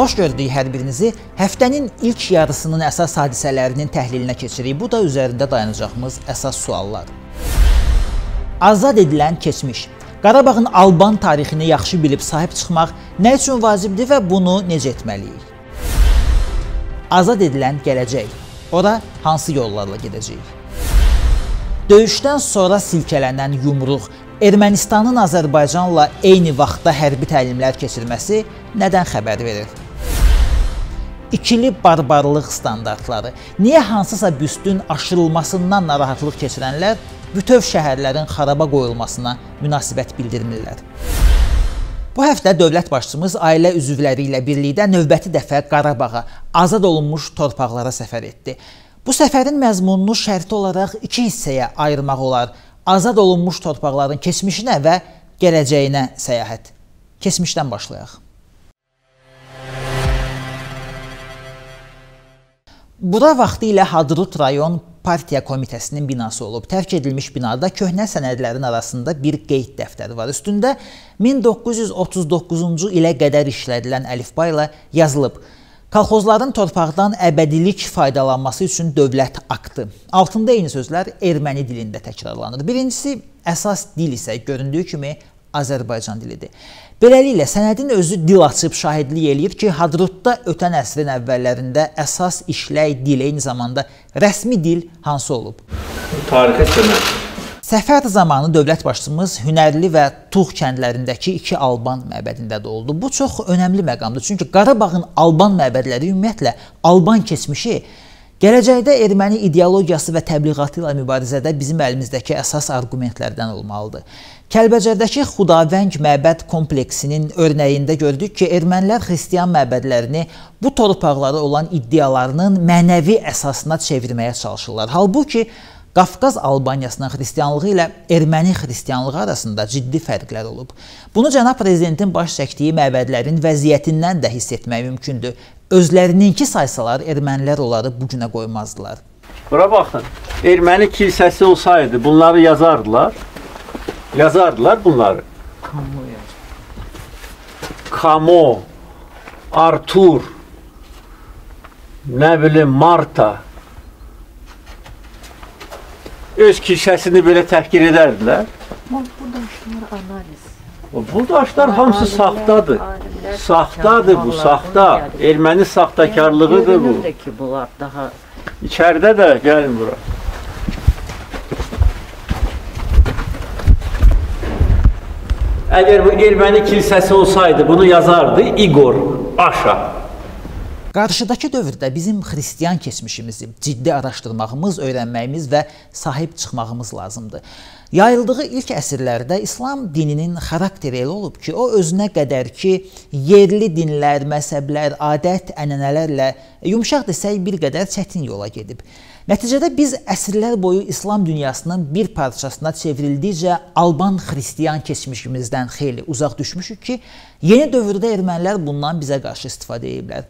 Xoş gördük hər birinizi. Həftənin ilk yarısının əsas hadisələrinin təhlilinə keçirik. Bu da üzərində dayanacağımız əsas suallar. Azad edilən keçmiş. Qarabağın Alban tarixini yaxşı bilib sahib çıxmaq nə üçün vacibdir və bunu necə etməliyik? Azad edilən gələcək. Ora hansı yollarla gedəcəyik? Döyüşdən sonra silkələnən yumruq Ermənistanın Azərbaycanla eyni vaxtda hərbi təlimlər keçirməsi nədən xəbər verir? İkili barbarlıq standartları. Niyə hansısa büstün aşırılmasından narahatlıq keçirənlər bütöv şəhərlərin xaraba qoyulmasına münasibət bildirmirlər? Bu həftə dövlət başçımız ailə üzvləri ilə birlikdə növbəti dəfə Qarabağa, azad olunmuş torpaqlara səfər etdi. Bu səfərin məzmununu şərti olaraq iki hissəyə ayırmaq olar. Azad olunmuş torpaqların keçmişinə və gələcəyinə səyahət. Keçmişdən başlayaq. Bura vaxtı ilə Hadrut rayon partiya komitəsinin binası olub. Tərk edilmiş binada köhnə sənədlərin arasında bir qeyd dəftəri var. Üstündə 1939-cu ilə qədər işlədilən əlifba ilə yazılıb. Kolxozların torpaqdan əbədilik faydalanması üçün dövlət aktı. Altında eyni sözlər erməni dilində təkrarlanır. Birincisi əsas dil isə göründüyü kimi Azərbaycan dilidir. Beləliklə sənədin özü dil açıb şahidlik eləyir ki, Hadrutda ötən əsrin əvvəllərində əsas işlək dil eyni zamanda rəsmi dil hansı olub? Tarixə sənəd. Səfər zamanı dövlət başçımız Hünərli və Tuğ kəndlərindəki iki Alban məbədində də oldu. Bu çox önəmli məqamdır. Çünki Qarabağın Alban məbədləri ümumiyyətlə Alban keçmişi Gələcəkdə erməni ideologiyası və təbliğatı ilə mübarizədə bizim əlimizdəki əsas arqumentlərdən olmalıdır. Kəlbəcərdəki Xudavəng məbəd kompleksinin örnəyində gördük ki, ermənilər xristian məbədlərini bu torpaqlara olan iddialarının mənəvi əsasına çevirməyə çalışırlar. Halbuki Qafqaz Albaniyasının xristianlığı ilə erməni xristianlığı arasında ciddi fərqlər olub. Bunu cənab prezidentin baş çəkdiyi məbədlərin vəziyyətindən də hiss etmək mümkündür. Özlərininki saysalar ermənilər onları bu günə qoymazdılar. Bura baxın. Erməni kilsəsi olsaydı bunları yazardılar. Yazardılar bunları. Yaz. Kamo, Artur, nə bilim Marta öz kilsəsini belə təhqir edərdilər. Şunlar analiz. Bu daşlar hamısı saxtadır. Alimlər Saxtadır bu, saxta. Erməni saxtakarlığıdır bu. Ki, bunlar daha İçəridə də gəlin bura. Əgər bu erməni kilsəsi olsaydı, bunu yazardı Igor Aşa. Qarşıdakı dövrdə bizim xristian keçmişimizi ciddi araşdırmağımız, öyrənməyimiz və sahib çıxmağımız lazımdır. Yayıldığı ilk əsrlərdə İslam dininin xarakteri elə olub ki, o özünə qədər ki, yerli dinlər, məzhəblər, adət-ənənələrlə yumşaq desək bir qədər çətin yola gedib. Nəticədə biz əsrlər boyu İslam dünyasının bir parçasına çevrildikcə Alban xristian keçmişimizdən xeyli uzaq düşmüşük ki, yeni dövrdə ermənilər bundan bizə qarşı istifadə ediblər.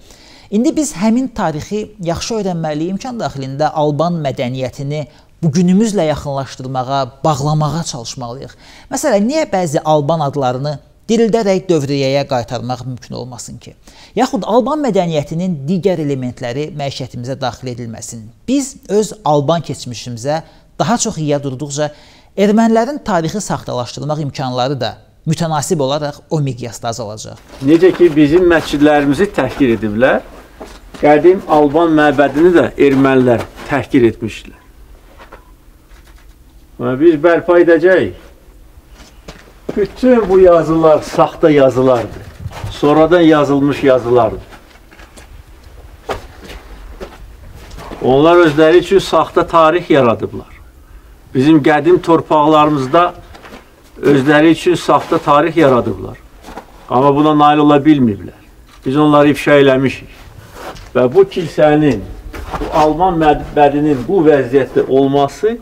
İndi biz həmin tarixi yaxşı öyrənməli, imkan daxilində Alban mədəniyyətini bu günümüzlə yaxınlaşdırmağa, bağlamağa çalışmalıyıq. Məsələn, niyə bəzi Alban adlarını dirildərək dövriyyəyə qaytarmaq mümkün olmasın ki? Yaxud Alban mədəniyyətinin digər elementləri məişətimizə daxil edilməsin. Biz öz Alban keçmişimizə daha çox yiyə durduqca ermənilərin tarixi saxtalaşdırmaq imkanları da mütənasib olaraq o miqyasda azalacaq. Necə ki, bizim məscidlərimizi təhqir ediblər, qədim Alban məbədini də ermənilər təhqir etmişdilər. Və biz bərpa edəcəyik. Bütün bu yazılar saxta yazılardır. Sonradan yazılmış yazılardır. Onlar özləri üçün saxta tarix yaradıblar. Bizim qədim torpaqlarımızda özləri üçün saxta tarix yaradıblar. Amma buna nail ola bilməyiblər. Biz onları ifşa eləmişik. Və bu kilsənin, bu Alman məbədinin bu vəziyyətdə olması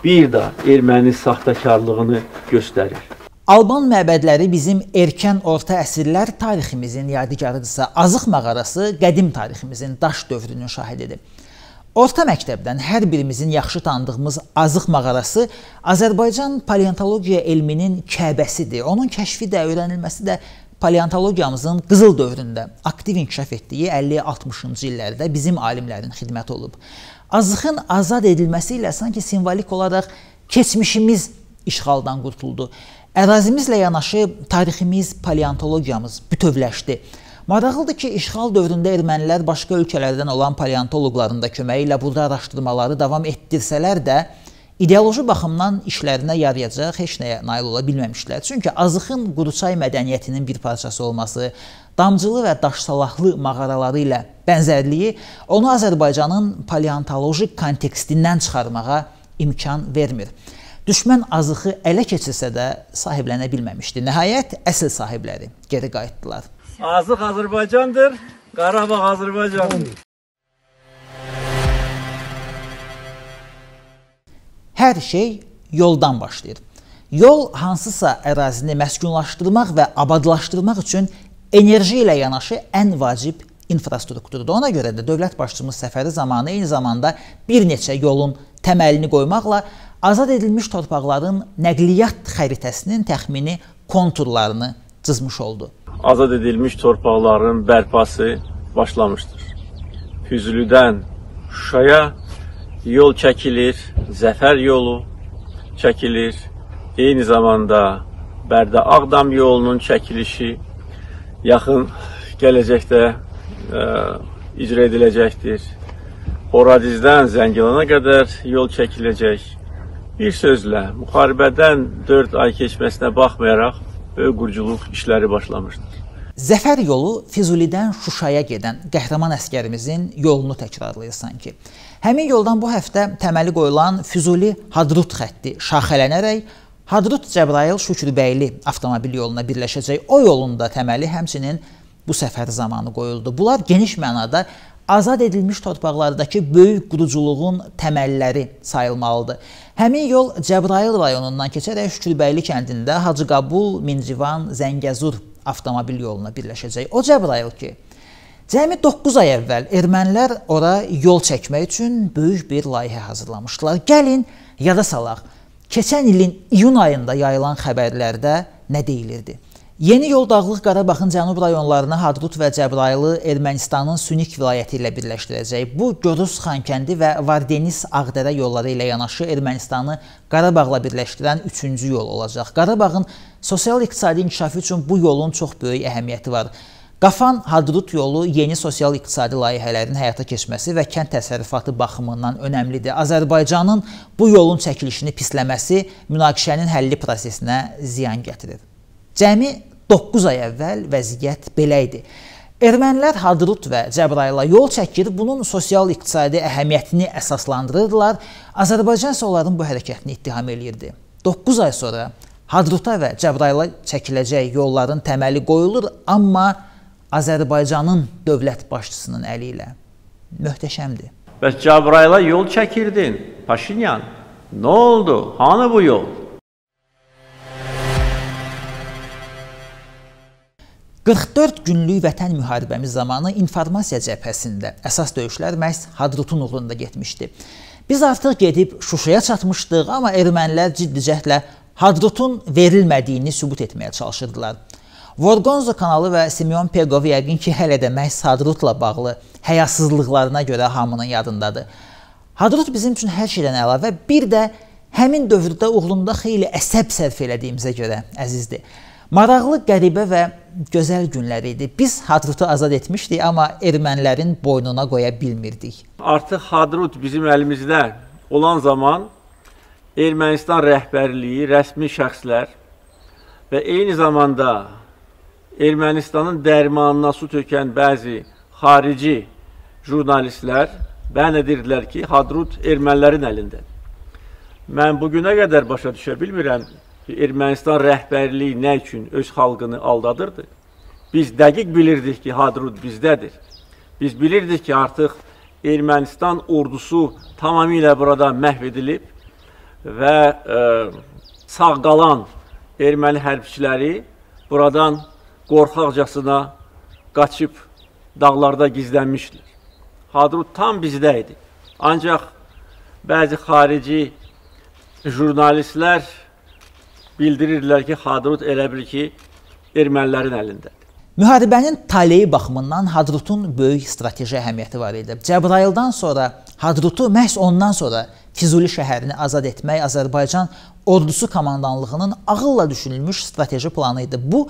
bir də erməni saxtakarlığını göstərir. Alban məbədləri bizim erkən orta əsrlər tariximizin yadigarıdırsa, Azıq mağarası qədim tariximizin daş dövrünün şahididir. Orta məktəbdən hər birimizin yaxşı tanıdığımız Azıq mağarası Azərbaycan paleontologiya elminin Kəbəsidir. Onun kəşfi də, öyrənilməsi də paleontologiyamızın qızıl dövründə aktiv inkişaf etdiyi 50-60-cı illərdə bizim alimlərin xidməti olub. Azıxın azad edilməsi ilə sanki simvolik olaraq keçmişimiz işğaldan qurtuldu. Ərazimizlə yanaşı tariximiz, paleontologiyamız bütövləşdi. Maraqlıdır ki, işğal dövründə ermənilər başqa ölkələrdən olan paleontoloqların da köməyi ilə burada araşdırmaları davam etdirsələr də, ideoloji baxımdan işlərinə yarayacaq heç nəyə nail ola bilməmişlər. Çünki Azıxın Quruçay mədəniyyətinin bir parçası olması, damcılı və daşsalaqlı mağaraları ilə bənzərliyi onu Azərbaycanın paleontoloji kontekstindən çıxarmağa imkan vermir. Düşmən Azıxı ələ keçirsə də sahiblənə bilməmişdi. Nəhayət əsl sahibləri geri qayıtdılar. Azıq Azərbaycandır, Qarabağ Azərbaycandır. Hər şey yoldan başlayır. Yol hansısa ərazini məskunlaşdırmaq və abadlaşdırmaq üçün enerji ilə yanaşı ən vacib infrastrukturdur. Ona görə də dövlət başçımız səfəri zamanı eyni zamanda bir neçə yolun təməlini qoymaqla azad edilmiş torpaqların nəqliyyat xəritəsinin təxmini konturlarını cızmış oldu azad edilmiş torpaqların bərpası başlamışdır. Füzülüdən Şuşaya yol çəkilir, Zəfər yolu çəkilir. Eyni zamanda Bərdə Ağdam yolunun çəkilişi yaxın gələcəkdə ə, e, icra ediləcəkdir. Horadizdən Zəngilana qədər yol çəkiləcək. Bir sözlə, müharibədən 4 ay keçməsinə baxmayaraq böyük quruculuq işləri başlamışdır. Zəfər yolu Füzulidən Şuşaya gedən qəhrəman əskərimizin yolunu təkrarlayır sanki. Həmin yoldan bu həftə təməli qoyulan Füzuli Hadrut xətti şaxələnərək Hadrut Cəbrayıl Şükrübəyli avtomobil yoluna birləşəcək. O yolun da təməli həmçinin bu səfər zamanı qoyuldu. Bunlar geniş mənada azad edilmiş torpaqlardakı böyük quruculuğun təməlləri sayılmalıdır. Həmin yol Cəbrayıl rayonundan keçərək Şükürbəyli kəndində Hacıqabul, Mincivan, Zəngəzur avtomobil yoluna birləşəcək. O Cəbrayıl ki, cəmi 9 ay əvvəl ermənilər ora yol çəkmək üçün böyük bir layihə hazırlamışdılar. Gəlin yada salaq. Keçən ilin iyun ayında yayılan xəbərlərdə nə deyilirdi? Yeni yol Dağlıq Qarabağın cənub rayonlarını Hadrut və Cəbrayılı Ermənistanın Sünik vilayəti ilə birləşdirəcək. Bu Gorus Xankəndi və Vardeniz Ağdərə yolları ilə yanaşı Ermənistanı Qarabağla birləşdirən üçüncü yol olacaq. Qarabağın sosial-iqtisadi inkişafı üçün bu yolun çox böyük əhəmiyyəti var. Qafan Hadrut yolu yeni sosial-iqtisadi layihələrin həyata keçməsi və kənd təsərrüfatı baxımından önəmlidir. Azərbaycanın bu yolun çəkilişini pisləməsi münaqişənin həlli prosesinə ziyan gətirir. Cəmi 9 ay əvvəl vəziyyət belə idi. Ermənilər Hadrut və Cəbrayıla yol çəkir, bunun sosial-iqtisadi əhəmiyyətini əsaslandırırdılar. Azərbaycan isə onların bu hərəkətini ittiham eləyirdi. 9 ay sonra Hadruta və Cəbrayıla çəkiləcək yolların təməli qoyulur, amma Azərbaycanın dövlət başçısının əli ilə möhtəşəmdir. Bəs Cəbrayıla yol çəkirdin, Paşinyan. Nə oldu? Hanı bu yol? 44 günlük vətən müharibəmiz zamanı informasiya cəbhəsində əsas döyüşlər məhz Hadrutun uğrunda getmişdi. Biz artıq gedib Şuşaya çatmışdıq, amma ermənilər ciddi cəhdlə Hadrutun verilmədiyini sübut etməyə çalışırdılar. Vorgonzo kanalı və Simeon Pegov yəqin ki, hələ də məhz Hadrutla bağlı həyasızlıqlarına görə hamının yadındadır. Hadrut bizim üçün hər şeydən əlavə bir də həmin dövrdə uğrunda xeyli əsəb sərf elədiyimizə görə əzizdir. Maraqlı, qəribə və gözəl günlər idi. Biz Hadrutu azad etmişdik, amma ermənilərin boynuna qoya bilmirdik. Artıq Hadrut bizim əlimizdə olan zaman Ermənistan rəhbərliyi, rəsmi şəxslər və eyni zamanda Ermənistanın dərmanına su tökən bəzi xarici jurnalistlər bəyan edirdilər ki, Hadrut ermənilərin əlindədir. Mən bu günə qədər başa düşə bilmirəm Ermənistan rəhbərliyi nə üçün öz xalqını aldadırdı? Biz dəqiq bilirdik ki, Hadrut bizdədir. Biz bilirdik ki, artıq Ermənistan ordusu tamamilə burada məhv edilib və e, sağ qalan erməni hərbçiləri buradan qorxaqcasına qaçıb dağlarda gizlənmişdilər. Hadrut tam bizdə idi. Ancaq bəzi xarici jurnalistlər bildirirdilər ki, Hadrut elə bil ki, ermənilərin əlindədir. Müharibənin taleyi baxımından Hadrutun böyük strateji əhəmiyyəti var idi. Cəbrayıldan sonra Hadrutu məhz ondan sonra Füzuli şəhərini azad etmək Azərbaycan ordusu komandanlığının ağılla düşünülmüş strateji planı idi. Bu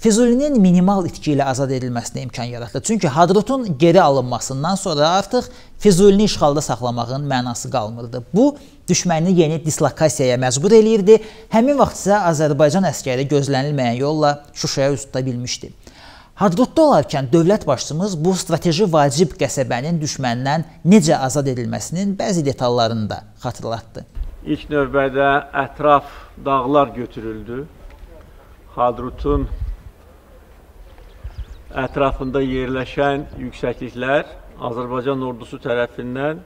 Füzulinin minimal itki ilə azad edilməsinə imkan yaratdı. Çünki Hadrutun geri alınmasından sonra artıq Füzulini işğalda saxlamağın mənası qalmırdı. Bu düşməni yeni dislokasiyaya məcbur eləyirdi. Həmin vaxt isə Azərbaycan əskəri gözlənilməyən yolla Şuşaya üz tuta bilmişdi. Hadrutda olarkən dövlət başçımız bu strateji vacib qəsəbənin düşməndən necə azad edilməsinin bəzi detallarını da xatırlatdı. İlk növbədə ətraf dağlar götürüldü. Hadrutun ətrafında yerləşən yüksəkliklər Azərbaycan ordusu tərəfindən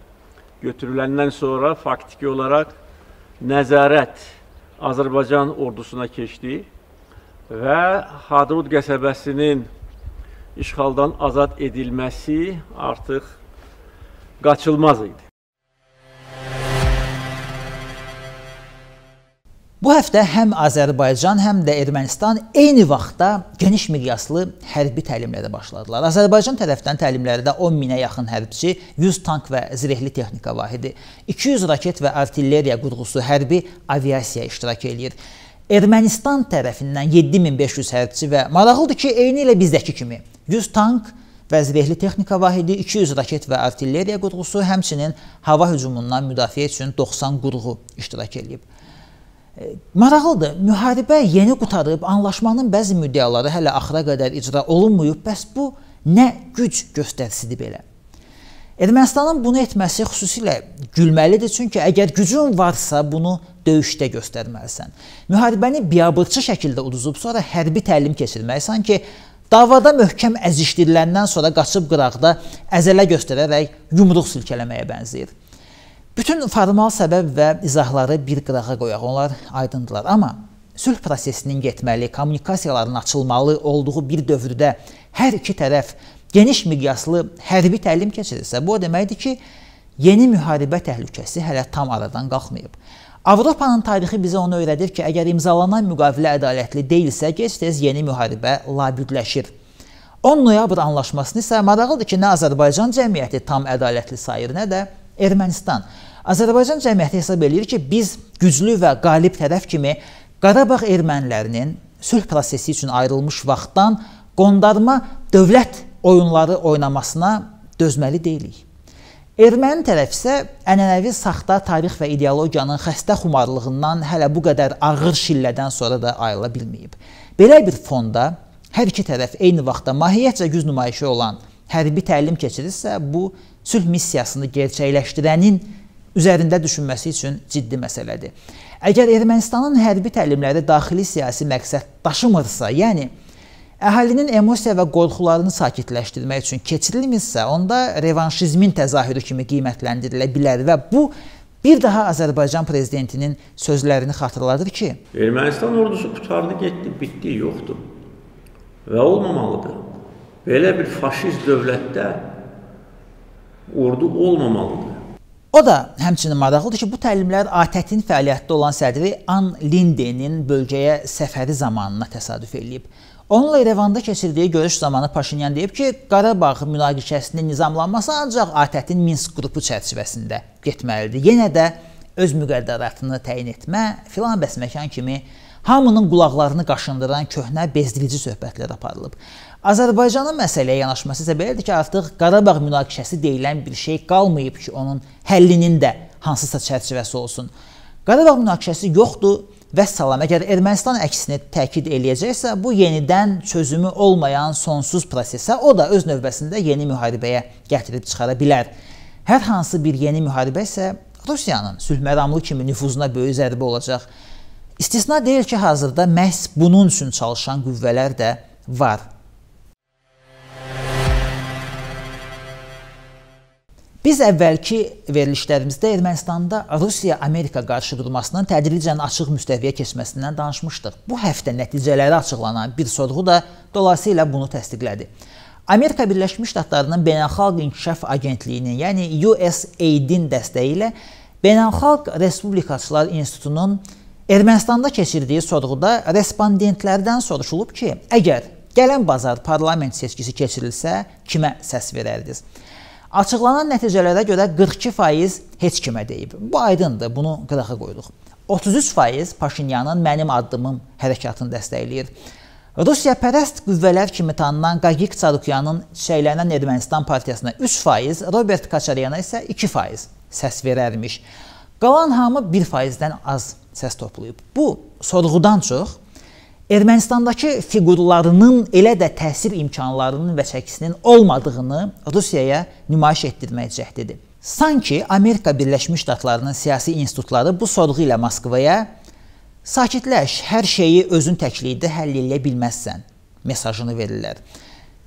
götürüləndən sonra faktiki olaraq nəzarət Azərbaycan ordusuna keçdi və Hadrut qəsəbəsinin işğaldan azad edilməsi artıq qaçılmaz idi. Bu həftə həm Azərbaycan, həm də Ermənistan eyni vaxtda geniş miqyaslı hərbi təlimlərə başladılar. Azərbaycan tərəfdən təlimlərdə 10 minə yaxın hərbçi, 100 tank və zirehli texnika vahidi, 200 raket və artilleriya qurğusu, hərbi aviasiya iştirak eləyir. Ermənistan tərəfindən 7500 hərbçi və maraqlıdır ki, eyni ilə bizdəki kimi 100 tank və zirehli texnika vahidi, 200 raket və artilleriya qurğusu, həmçinin hava hücumundan müdafiə üçün 90 qurğu iştirak edib. Maraqlıdır, müharibə yeni qutarıb, anlaşmanın bəzi müddəaları hələ axıra qədər icra olunmayıb, bəs bu nə güc göstərisidir belə? Ermənistanın bunu etməsi xüsusilə gülməlidir, çünki əgər gücün varsa, bunu döyüşdə göstərməlisən. Müharibəni biabırçı şəkildə uduzub sonra hərbi təlim keçirməlisən ki, Davada möhkəm əzişdiriləndən sonra qaçıb qıraqda əzələ göstərərək yumruq silkələməyə bənzəyir. Bütün formal səbəb və izahları bir qırağa qoyaq, onlar aydındılar. Amma sülh prosesinin getməli, kommunikasiyaların açılmalı olduğu bir dövrdə hər iki tərəf geniş miqyaslı hərbi təlim keçirirsə, bu o deməkdir ki, yeni müharibə təhlükəsi hələ tam aradan qalxmayıb. Avropanın tarixi bizə onu öyrədir ki, əgər imzalanan müqavilə ədalətli deyilsə, gec-tez yeni müharibə labüdləşir. 10 noyabr anlaşmasını isə maraqlıdır ki, nə Azərbaycan cəmiyyəti tam ədalətli sayır, nə də Ermənistan. Azərbaycan cəmiyyəti hesab eləyir ki, biz güclü və qalib tərəf kimi Qarabağ ermənilərinin sülh prosesi üçün ayrılmış vaxtdan qondarma dövlət oyunları oynamasına dözməli deyilik. Erməni tərəf isə ənənəvi saxta tarix və ideologiyanın xəstə xumarlığından hələ bu qədər ağır şillədən sonra da ayıla bilməyib. Belə bir fonda hər iki tərəf eyni vaxtda mahiyyətcə güc nümayişi olan hərbi təlim keçirirsə, bu sülh missiyasını gerçəkləşdirənin üzərində düşünməsi üçün ciddi məsələdir. Əgər Ermənistanın hərbi təlimləri daxili siyasi məqsəd daşımırsa, yəni əhalinin emosiya və qorxularını sakitləşdirmək üçün keçirilmirsə, onda revanşizmin təzahürü kimi qiymətləndirilə bilər və bu bir daha Azərbaycan prezidentinin sözlərini xatırladır ki, Ermənistan ordusu qutardı, getdi, bitdi, yoxdur. Və olmamalıdır. Belə bir faşist dövlətdə ordu olmamalıdır. O da həmçinin maraqlıdır ki, bu təlimlər ATƏT-in fəaliyyətdə olan sədri An Lindenin bölgəyə səfəri zamanına təsadüf edib. Onunla İrəvanda keçirdiyi görüş zamanı Paşinyan deyib ki, Qarabağ münaqişəsinin nizamlanması ancaq ATƏT-in Minsk qrupu çərçivəsində getməlidir. Yenə də öz müqəddəratını təyin etmə, filan bəs məkan kimi hamının qulaqlarını qaşındıran köhnə bezdirici söhbətlər aparılıb. Azərbaycanın məsələyə yanaşması isə belədir ki, artıq Qarabağ münaqişəsi deyilən bir şey qalmayıb ki, onun həllinin də hansısa çərçivəsi olsun. Qarabağ münaqişəsi yoxdur Vəssalam, əgər Ermənistan əksini təkid eləyəcəksə, bu yenidən çözümü olmayan sonsuz prosesə, o da öz növbəsində yeni müharibəyə gətirib çıxara bilər. Hər hansı bir yeni müharibə isə Rusiyanın sülhməramlı kimi nüfuzuna böyük zərbə olacaq. İstisna deyil ki, hazırda məhz bunun üçün çalışan qüvvələr də var. Biz əvvəlki verilişlərimizdə Ermənistanda Rusiya-Amerika qarşıdurmasının tədricən açıq müstəviyə keçməsindən danışmışdıq. Bu həftə nəticələri açıqlanan bir sorğu da dolayısıyla bunu təsdiqlədi. Amerika Birləşmiş Ştatlarının Beynəlxalq İnkişaf Agentliyinin, yəni USAID-in dəstəyi ilə Beynəlxalq Respublikaçılar İnstitutunun Ermənistanda keçirdiyi sorğuda respondentlərdən soruşulub ki, əgər gələn bazar parlament seçkisi keçirilsə, kimə səs verərdiniz? Açıqlanan nəticələrə görə 42% heç kimə deyib. Bu aydındır, bunu qırağa qoyduq. 33% Paşinyanın mənim addımım hərəkatını dəstəkləyir. Rusiya pərəst qüvvələr kimi tanınan Qagik Çarukyanın çiçəklənən Ermənistan partiyasına 3%, Robert Kaçaryana isə 2% səs verərmiş. Qalan hamı 1%-dən az səs toplayıb. Bu sorğudan çox Ermənistandakı fiqurlarının elə də təsir imkanlarının və çəkisinin olmadığını Rusiyaya nümayiş etdirmək cəhdidir. Sanki Amerika Birləşmiş Ştatlarının siyasi institutları bu sorğu ilə Moskvaya sakitləş, hər şeyi özün təklikdə həll edə bilməzsən mesajını verirlər.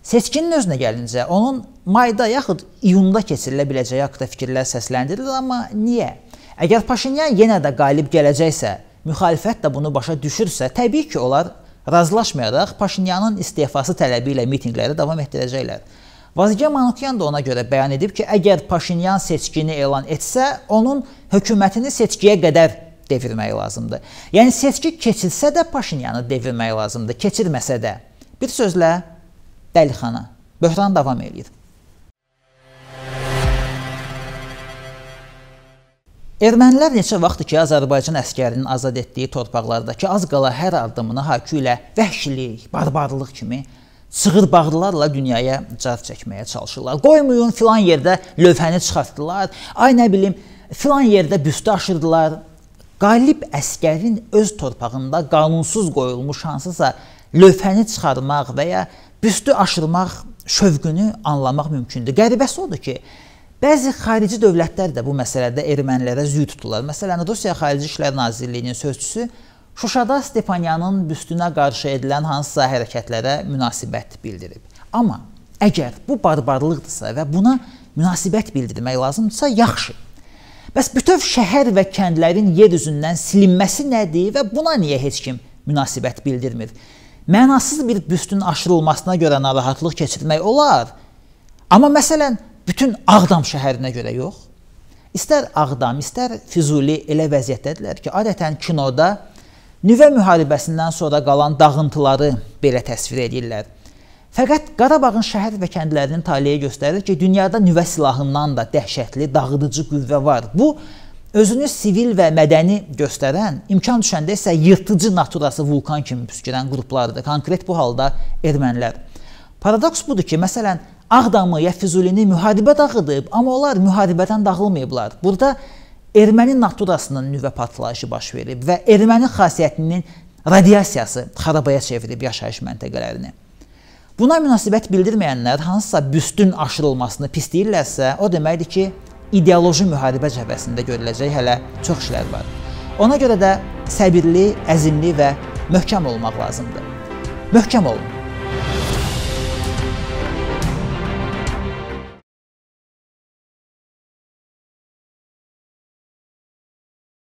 Seçkinin özünə gəlincə, onun mayda yaxud iyunda keçirilə biləcəyi haqqında fikirlər səsləndirilir, amma niyə? Əgər Paşinyan yenə də qalib gələcəksə, müxalifət də bunu başa düşürsə, təbii ki, onlar razılaşmayaraq Paşinyanın istefası tələbi ilə mitinqləri davam etdirəcəklər. Vazgen Manukyan da ona görə bəyan edib ki, əgər Paşinyan seçkini elan etsə, onun hökumətini seçkiyə qədər devirmək lazımdır. Yəni seçki keçilsə də Paşinyanı devirmək lazımdır, keçirməsə də. Bir sözlə dəlixana. Böhran davam eləyir. Ermənilər neçə vaxtdır ki, Azərbaycan əskərinin azad etdiyi torpaqlardakı az qala hər addımını hakü ilə vəhşilik, barbarlıq kimi sığır bağrılarla dünyaya car çəkməyə çalışırlar. Qoymayın filan yerdə lövhəni çıxartdılar. Ay nə bilim, filan yerdə büstü aşırdılar. Qalib əskərin öz torpağında qanunsuz qoyulmuş hansısa lövhəni çıxarmaq və ya büstü aşırmaq şövqünü anlamaq mümkündür. Qəribəsi odur ki, Bəzi xarici dövlətlər də bu məsələdə ermənilərə züy tuturlar. Məsələn, Rusiya Xarici İşlər Nazirliyinin sözçüsü Şuşada Stepanyanın büstünə qarşı edilən hansısa hərəkətlərə münasibət bildirib. Amma əgər bu barbarlıqdırsa və buna münasibət bildirmək lazımdırsa, yaxşı. Bəs bütöv şəhər və kəndlərin yer üzündən silinməsi nədir və buna niyə heç kim münasibət bildirmir? Mənasız bir büstün aşırılmasına görə narahatlıq keçirmək olar. Amma məsələn, bütün Ağdam şəhərinə görə yox. İstər Ağdam, istər Füzuli elə vəziyyətdədirlər ki, adətən kinoda nüvə müharibəsindən sonra qalan dağıntıları belə təsvir edirlər. Fəqət Qarabağın şəhər və kəndlərinin taleyi göstərir ki, dünyada nüvə silahından da dəhşətli dağıdıcı qüvvə var. Bu özünü sivil və mədəni göstərən, imkan düşəndə isə yırtıcı naturası vulkan kimi püskürən qruplardır. Konkret bu halda ermənilər. Paradoks budur ki, məsələn, Ağdamı ya Füzulini müharibə dağıdıb, amma onlar müharibədən dağılmayıblar. Burada erməni naturasının nüvə partlayışı baş verib və erməni xasiyyətinin radiasiyası xarabaya çevirib yaşayış məntəqələrini. Buna münasibət bildirməyənlər hansısa büstün aşırılmasını pisləyirlərsə, o deməkdir ki, ideoloji müharibə cəbhəsində görüləcək hələ çox işlər var. Ona görə də səbirli, əzimli və möhkəm olmaq lazımdır. Möhkəm olun.